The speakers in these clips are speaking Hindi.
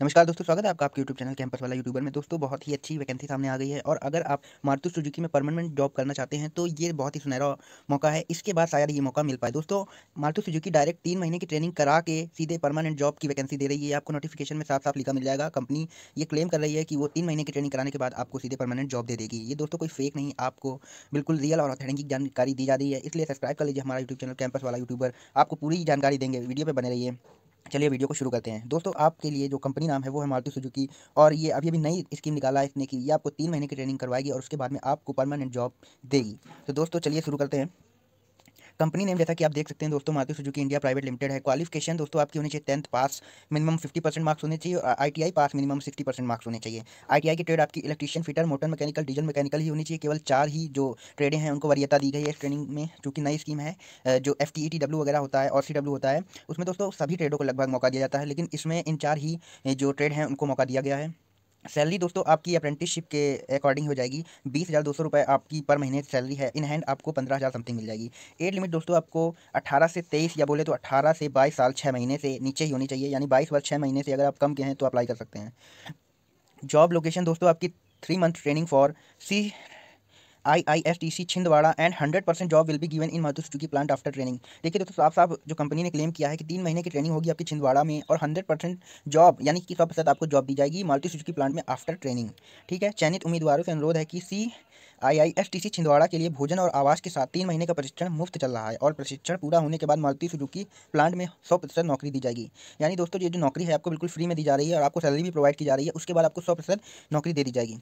नमस्कार दोस्तों, स्वागत है आपका आपके यूट्यूब चैनल कैंपस वाला यूट्यूबर में। दोस्तों, बहुत ही अच्छी वैकेंसी सामने आ गई है और अगर आप मारुति सुजुकी में परमानेंट जॉब करना चाहते हैं तो ये बहुत ही सुनहरा मौका है। इसके बाद शायद ये मौका मिल पाए। दोस्तों, मारुति सुजुकी डायरेक्ट तीन महीने की ट्रेनिंग करा के सीधे परमानेंट जॉब की वैकेंसी दे रही है। आपको नोटिफिकेशन में साफ़ साफ़ लिखा मिल जाएगा। कंपनी ये क्लेम कर रही है कि वो तीन महीने की ट्रेनिंग कराने के बाद आपको सीधे परमानेंट जॉब दे देगी। ये दोस्तों, कोई फेक नहीं, आपको बिल्कुल रियल और ऑथेंटिक जानकारी दी जा रही है। इसलिए सब्सक्राइब कर लीजिए हमारा यूट्यूब चैनल कैंपस वाला यूट्यूबर आपको पूरी जानकारी देंगे, वीडियो पर बने रहिए। चलिए वीडियो को शुरू करते हैं। दोस्तों, आपके लिए जो कंपनी नाम है वो है मारुति सुजुकी और ये अभी अभी नई स्कीम निकाला है इसने की। ये आपको तीन महीने की ट्रेनिंग करवाएगी और उसके बाद में आपको परमानेंट जॉब देगी। तो दोस्तों, चलिए शुरू करते हैं। कंपनी नेम जैसा कि आप देख सकते हैं दोस्तों, Maruti Suzuki India private limited है। क्वालिफिकेशन दोस्तों, आपकी होनी चाहिए tenth pass minimum fifty percent marks होने चाहिए और ITI pass minimum sixty percent marks होने चाहिए। आई की ट्रेड आपकी electrician fitter motor mechanical diesel mechanical ही होनी चाहिए। केवल चार ही जो ट्रेडें हैं, उनको वरीयता दी गई है ट्रेनिंग में चूँकि नई स्कीम है जो एफ़ टी वगैरह होता है और सी होता है, उसमें दोस्तों सभी ट्रेडों को लगभग मौका दिया जाता है, लेकिन इसमें इन चार ही जो ट्रेड हैं, उनको मौका दिया गया है। सैलरी दोस्तों आपकी अप्रेंटिसशिप के अकॉर्डिंग हो जाएगी। बीस हज़ार दो सौ रुपये आपकी पर महीने सैलरी है। इन हैंड आपको पंद्रह हज़ार समथिंग मिल जाएगी। एज लिमिट दोस्तों आपको अठारह से तेईस या बोले तो अठारह से बाईस साल छः महीने से नीचे ही होनी चाहिए। यानी बाईस वर्ष छः महीने से अगर आप कम के हैं तो अप्लाई कर सकते हैं। जॉब लोकेशन दोस्तों आपकी three month training for C I I S T C Chhindwara and hundred percent job will be given in Maruti Suzuki plant after training देखिए दोस्तों साफ़ साफ़ जो कंपनी ने क्लेम किया है कि तीन महीने की ट्रेनिंग होगी आपकी छिंदवाड़ा में और हंड्रेड परसेंट जॉब यानी कि सौ प्रतिशत आपको जॉब दी जाएगी मारुति सुजुकी प्लांट में आफ्टर ट्रेनिंग ठीक है? चयनित उम्मीदवारों से अनुरोध है कि C I I S T C Chhindwara के लिए भोजन और आवास के साथ तीन महीने का प्रशिक्षण मुफ़्त चल रहा है और प्रशिक्षण पूरा होने के बाद मारुति सुजुकी प्लांट में सौ प्रतिशत नौकरी दी जाएगी. यानी दोस्तों, ये जो नौकरी है, आपको बिल्कुल फ्री में दी जा रही है और आपको सैलरी भी प्रोवाइड की जा रही है, उसके बाद आपको सौ प्रतिशत नौकरी दे दी जाएगी.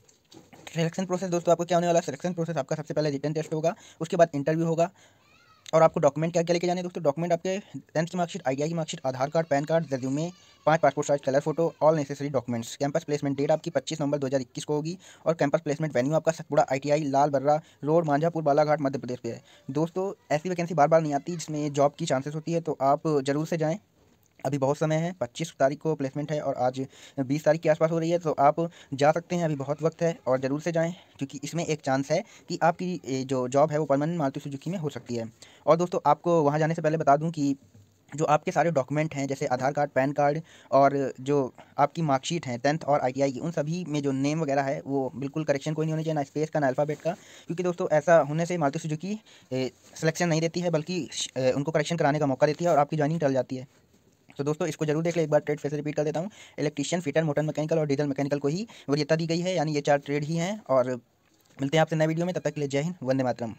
सिलेक्शन प्रोसेस दोस्तों, आपको क्या होने वाला सिलेक्शन प्रोसेस आपका सबसे पहले रिटर्न टेस्ट होगा, उसके बाद इंटरव्यू होगा, और आपको डॉक्यूमेंट क्या क्या लेके जाने दोस्तों? डॉक्यूमेंट आपके टेंथ की मार्कशीट आई की marksheet Aadhaar card PAN card resume पाँच passport size colour photo all necessary documents campus placement date आपकी पच्चीस नवंबर दो हज़ार इक्कीस को होगी, और कैंपस प्लेसमेंट वेन्यू आपका Satpura I Lal Barra road, Manjhapur, Balaghat, Madhya Pradesh पे है। दोस्तों, ऐसी वैकेंसी बार बार नहीं आती जिसमें जॉब की चांसेस होती है तो आप ज़रूर से जाएँ। अभी बहुत समय है, पच्चीस तारीख को प्लेसमेंट है और आज बीस तारीख के आसपास हो रही है तो आप जा सकते हैं, अभी बहुत वक्त है और ज़रूर से जाएँ, क्योंकि इसमें एक चांस है कि आपकी जो जॉब है वो परमानेंट मारुति सुजुकी में हो सकती है। और दोस्तों, आपको वहाँ जाने से पहले बता दूँ कि जो आपके सारे डॉक्यूमेंट हैं, जैसे आधार कार्ड, पैन कार्ड और जो आपकी मार्कशीट है टेंथ और आईटीआई की, उन सभी में जो नेम वगैरह है, वो बिल्कुल करेक्शन कोई नहीं होनी चाहिए, ना स्पेस का, ना अल्फ़ाबेट का, क्योंकि दोस्तों, ऐसा होने से मारुति सुजुकी सिलेक्शन नहीं देती है, बल्कि उनको करेक्शन कराने का मौका देती है और आपकी ज्वाइनिंग टल जाती है। तो दोस्तों, इसको ज़रूर देख ले। एक बार ट्रेड फिर से रिपीट कर देता हूँ। इलेक्ट्रीशियन फिटर मोटर मैकेनिकल और डीजल मैकेनिकल को ही वरीयता दी गई है। यानी ये चार ट्रेड ही हैं। और मिलते हैं आपसे नए वीडियो में। तब तक के लिए जय हिंद, वंदे मातरम।